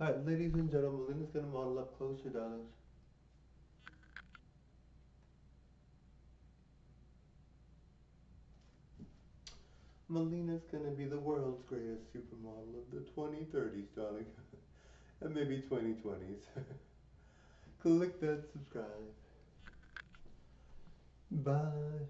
Alright, ladies and gentlemen, Linda's gonna model up closer, darlings. Melina's gonna be the world's greatest supermodel of the 2030s, darling. and maybe 2020s. Click that subscribe. Bye.